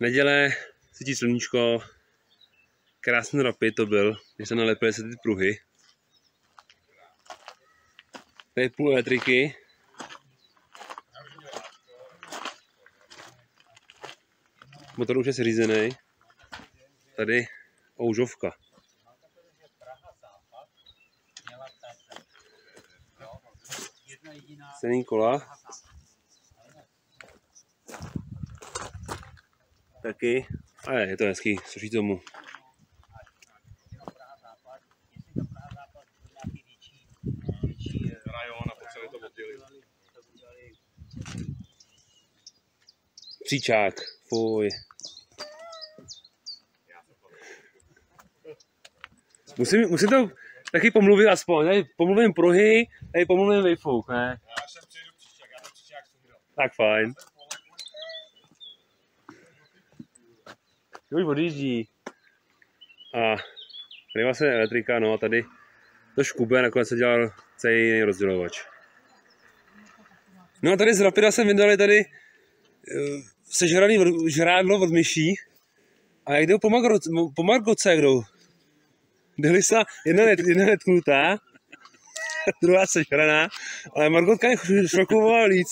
Neděle, svítí sluníčko, krásný rapid to byl, když se nalepily se ty pruhy. Tady půl elektriky. Motor už je zřízený. Tady oužovka. Cený kola. Taky. A je, je to hezký, sluší tomu. Příčák. Fuj. Musím, musím to taky pomluvit aspoň. Tady pomluvím pruhy, tady pomluvím vejfouk, ne? Já až sem přijdu příček, já sundal. Tak fajn. Už odjíždí. A tady vlastně elektrika, no a tady to škube, nakonec se dělal celý rozdělovač. No a tady z Rapida jsem vydali tady eh, sežraný žrádlo od myší. A jak jdou po, magro, po Margoce, jak jdou? Byli se jedna, net, jedna netknutá, druhá sežraná, ale Margotka je šokovala víc.